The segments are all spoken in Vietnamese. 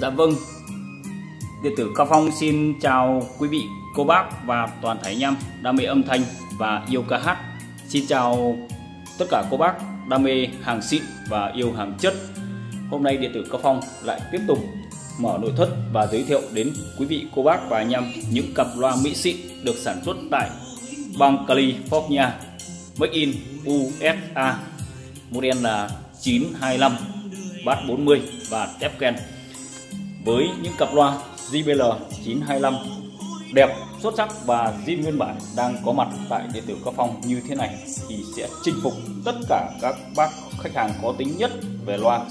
Dạ vâng. Điện tử Cao Phong xin chào quý vị, cô bác và toàn thể anh em đam mê âm thanh và yêu ca hát. Xin chào tất cả cô bác đam mê hàng xịn và yêu hàng chất. Hôm nay Điện tử Cao Phong lại tiếp tục mở nội thất và giới thiệu đến quý vị, cô bác và anh em những cặp loa mỹ xịn được sản xuất tại bang California Make in USA Model là 925 bát 40 và Tepken với những cặp loa JBL 925 đẹp, xuất sắc và zin nguyên bản đang có mặt tại điện tử Cao Phong như thế này thì sẽ chinh phục tất cả các bác khách hàng có tính nhất về loa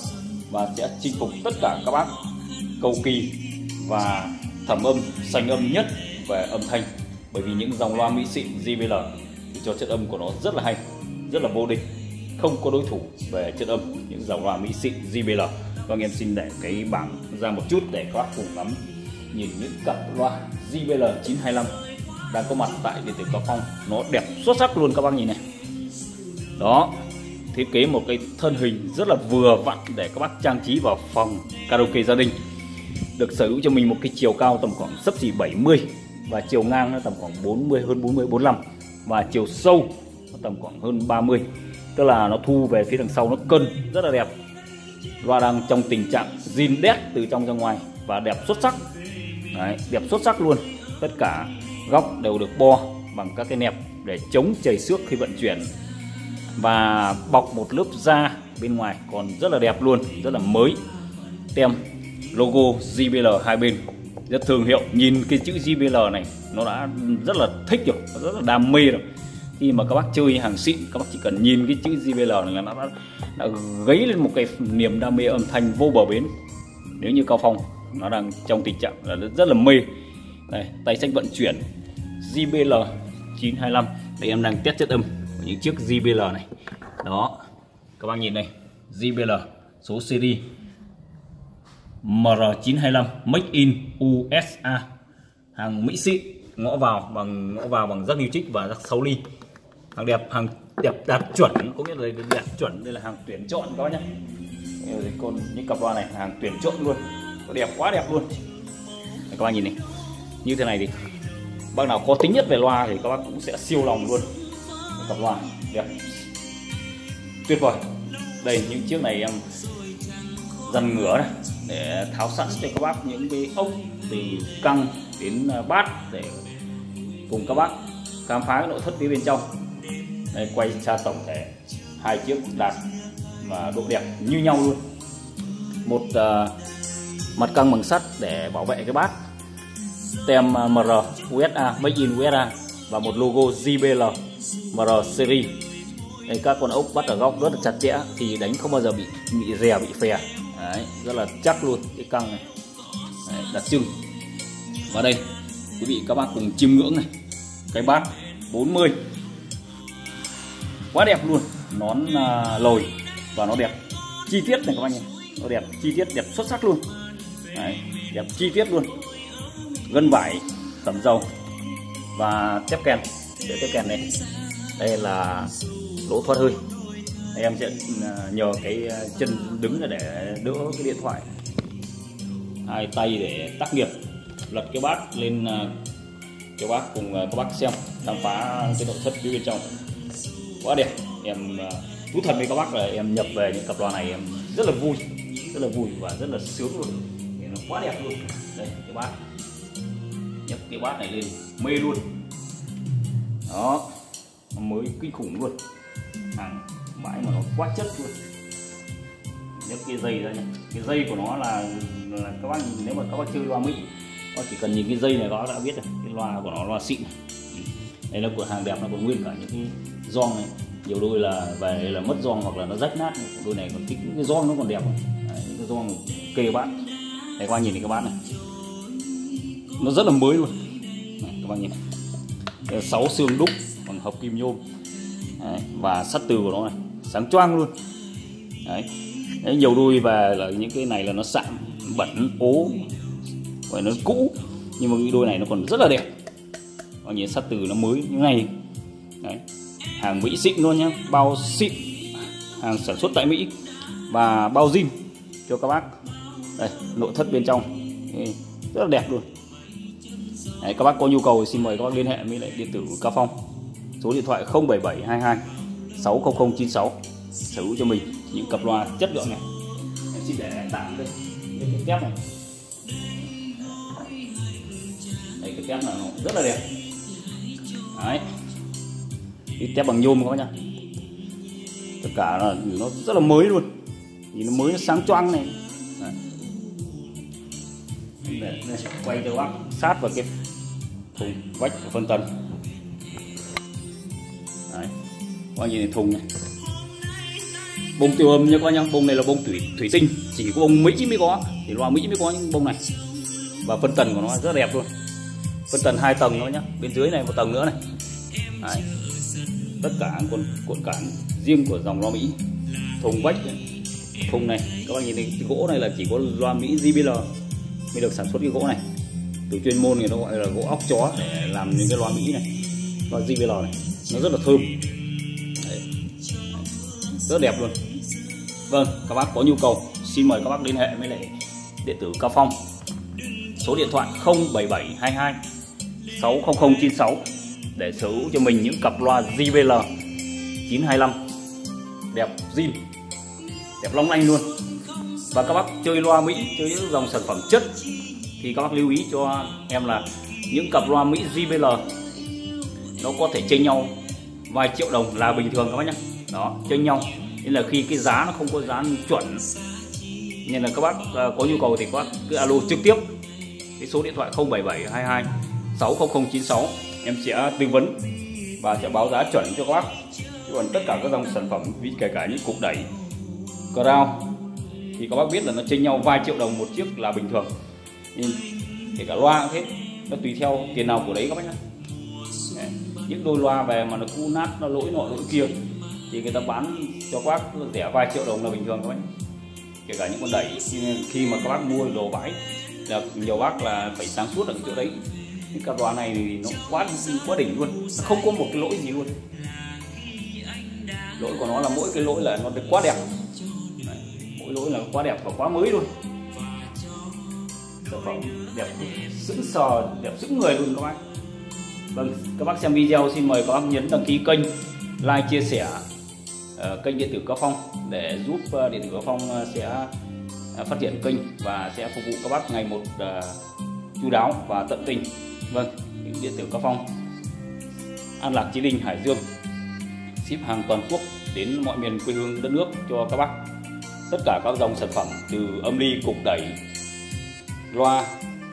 và sẽ chinh phục tất cả các bác cầu kỳ và thẩm âm, sành âm nhất về âm thanh. Bởi vì những dòng loa mỹ xịn JBL thì cho chất âm của nó rất là hay, rất là vô địch, không có đối thủ về chất âm những dòng loa mỹ xịn JBL Vâng em xin để cái bảng ra một chút để các bác cùng ngắm, nhìn những cặp loa JBL 925 đang có mặt tại điện tử Cao Phong. Nó đẹp xuất sắc luôn các bác nhìn này. Đó, thiết kế một cái thân hình rất là vừa vặn để các bác trang trí vào phòng karaoke gia đình. Được sở hữu cho mình một cái chiều cao tầm khoảng sấp xỉ 70 và chiều ngang nó tầm khoảng 40 hơn 40 45 và chiều sâu nó tầm khoảng hơn 30 tức là nó thu về phía đằng sau, nó cân rất là đẹp loa đang trong tình trạng zin đét từ trong ra ngoài và đẹp xuất sắc. Đấy, đẹp xuất sắc luôn. Tất cả góc đều được bo bằng các cái nẹp để chống chảy xước khi vận chuyển. Và bọc một lớp da bên ngoài còn rất là đẹp luôn rất là mới. Tem logo JBL hai bên rất thương hiệu. Nhìn cái chữ JBL này nó đã rất là thích rồi rất là đam mê rồi khi mà các bác chơi hàng xịn các bác chỉ cần nhìn cái chữ JBL này là nó đã, đã gấy lên một cái niềm đam mê âm thanh vô bờ bến. Nếu như Cao Phong nó đang trong tình trạng là rất là mê. Đây tay sách vận chuyển JBL 925 đây em đang test chất âm của những chiếc JBL này. Đó các bác nhìn đây JBL số series MR925 Make in USA hàng Mỹ xịn ngõ vào bằng ngõ vào bằng rắc niu trích và rắc 6 ly hàng đẹp hàng đẹp đạt chuẩn có nghĩa là đẹp chuẩn đây là hàng tuyển chọn các bác nhé còn những cặp loa này, hàng tuyển chọn luôn. Đẹp quá đẹp luôn. Các bác nhìn này. Như thế này thì bác nào có tính nhất về loa thì các bác cũng sẽ siêu lòng luôn. Cặp loa, đẹp. Tuyệt vời. Đây, những chiếc này em dần ngửa này, để tháo sẵn cho các bác những cái ốc từ căng đến à, bát để cùng các bác khám phá cái nội thất phía bên trong đây quay xa tổng thể hai chiếc đạt và độ đẹp như nhau luôn. Một uh, mặt căng bằng sắt để bảo vệ cái bát. Tem ờ, uh, MR USA Made in USA và một logo JBL MR series. Đây các con ốc bắt ở góc rất là chặt chẽ thì đánh không bao giờ bị bị rè bị phè. Đấy, rất là chắc luôn cái căng này. Đấy, đặc trưng. Và đây quý vị các bác cùng chiêm ngưỡng này. Cái bát 40 quá đẹp luôn. Nón uh, à, lồi và nó đẹp. Chi tiết này các bác nhé. Nó đẹp chi tiết đẹp xuất sắc luôn. Đấy, đẹp chi tiết luôn. Gân vải tẩm dầu và tép kèn. Để tép kèn này. Đây là lỗ thoát hơi. Em sẽ à, nhờ cái à, chân đứng để đỡ cái điện thoại. Hai tay để tác nghiệp. Lật cái bát lên cái cho bác cùng các bác xem. Khám phá cái nội thất phía bên trong quá đẹp. Em à, thú thật với các bác là em nhập về những cặp loa này em rất là vui rất là vui và rất là sướng luôn. Thì nó quá đẹp luôn. Đây cái bát. Nhấc cái bát này lên mê luôn. Đó nó mới kinh khủng luôn. Hàng mãi mà nó quá chất luôn. Nhấc cái dây ra nhé cái dây của nó là, là các bác nhìn nếu mà các bác chơi loa mỹ các bác chỉ cần nhìn cái dây này các bác đã biết rồi. Cái loa của nó loa xịn. Đây là của hàng đẹp nó còn nguyên cả những cái giòn này. Nhiều đôi là về là mất giòn hoặc là nó rách nát. Đôi này còn cái giòn nó còn đẹp Đấy, những cái giòn kê bạn, này các bác nhìn này các bạn này. Nó rất là mới luôn. Này, các bạn nhìn này. Sáu xương đúc bằng hợp kim nhôm. Đấy, và sắt từ của nó này. Sáng choang luôn. Đấy. Đấy, nhiều đôi về là những cái này là nó sạm bẩn ố và nó cũ. Nhưng mà cái đôi này nó còn rất là đẹp. Có nhìn sắt từ nó mới như này. Đấy hàng mỹ xịn luôn nhé, bao xịn hàng sản xuất tại mỹ. Và bao zin cho các bác. Đây nội thất bên trong. Rất là đẹp luôn. Đấy, các bác có nhu cầu thì xin mời các bác liên hệ với lại điện tử Cao Phong. Số điện thoại 07722 60096 sở hữu cho mình những cặp loa chất lượng này. Em xin để tạm đây. Cái tép này. Đây cái tép là rất là đẹp. Đấy đi tép bằng nhôm các bác nhá. Tất cả là nó rất là mới luôn. Nhìn nó mới nó sáng choang này. Để, để quay cho bác sát vào cái thùng vách của phân tần. Đấy. Coi nhìn thùng này. Bông tiêu âm nha coi nhá. Bông này là bông thủy thủy tinh. Chỉ có bông mỹ mới có. Thì loa mỹ mới có những bông này. Và phân tần của nó rất đẹp luôn. Phân tầng hai tầng thôi nhá. Bên dưới này một tầng nữa này. Đấy tất cả cuộn cuộn cản riêng của dòng loa mỹ. Thùng vách này. thùng này, các bạn nhìn thấy cái gỗ này là chỉ có loa mỹ JBL mới được sản xuất cái gỗ này. Từ chuyên môn người ta gọi là gỗ óc chó để làm những cái loa mỹ này, loa JBL này. Nó rất là thơm. Đấy. rất đẹp luôn. Vâng các bác có nhu cầu, xin mời các bác liên hệ với lại điện tử Cao Phong. Số điện thoại 07722 60096 để sở hữu cho mình những cặp loa JBL 925 đẹp zin, đẹp long lanh luôn. Và các bác chơi loa Mỹ, chơi những dòng sản phẩm chất, thì các bác lưu ý cho em là những cặp loa Mỹ JBL nó có thể chênh nhau vài triệu đồng là bình thường các bác nhé đó chênh nhau. Nên là khi cái giá nó không có giá chuẩn, nên là các bác à, có nhu cầu thì các bác cứ alo trực tiếp. Cái số điện thoại 077 22 60096 em sẽ tư vấn và sẽ báo giá chuẩn cho các bác. Chứ còn tất cả các dòng sản phẩm, ví kể cả những cục đẩy, crown, thì các bác biết là nó chênh nhau vài triệu đồng một chiếc là bình thường. Nhưng kể cả loa cũng thế, nó tùy theo tiền nào của đấy các bác nhé những đôi loa về mà nó cũ nát, nó lỗi nọ lỗi kia, thì người ta bán cho các bác rẻ vài triệu đồng là bình thường các bác kể cả những con đẩy khi mà các bác mua đồ bãi là nhiều bác là phải sáng suốt ở cái chỗ đấy cái cặp loa này thì nó quá quá đỉnh luôn. Nó không có một cái lỗi gì luôn. Lỗi của nó là mỗi cái lỗi là nó quá đẹp. Đấy, mỗi lỗi là quá đẹp và quá mới luôn. Sản phẩm đẹp sững sờ đẹp sững người luôn các bác. Vâng các bác xem video xin mời các bác nhấn đăng ký kênh like chia sẻ uh, kênh điện tử cao phong để giúp uh, điện tử cao phong uh, sẽ phát triển kênh và sẽ phục vụ các bác ngày một uh, chú đáo và tận tình vâng điện tử cao phong an lạc, chí linh, hải dương ship hàng toàn quốc đến mọi miền quê hương đất nước cho các bác. Tất cả các dòng sản phẩm từ âm ly, cục đẩy, loa,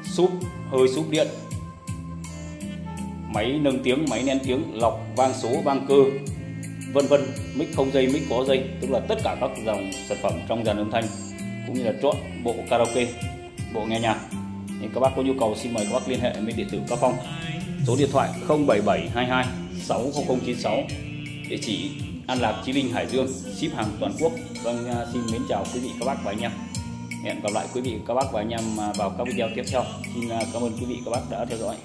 súp, hơi súp điện, máy nâng tiếng, máy nén tiếng, lọc, vang số, vang cơ, vân vân, mic không dây, mic có dây, tức là tất cả các dòng sản phẩm trong dàn âm thanh, cũng như là trọn bộ karaoke, bộ nghe nhạc nên các bác có nhu cầu xin mời các bác liên hệ với điện tử Cao Phong số điện thoại 07722 60096 địa chỉ An Lạc, Chí Linh, Hải Dương, ship hàng toàn quốc. Vâng à, xin mến chào quý vị, các bác và anh em. Hẹn gặp lại quý vị, các bác và anh em à, vào các video tiếp theo. Xin à, cảm ơn quý vị, các bác đã theo dõi.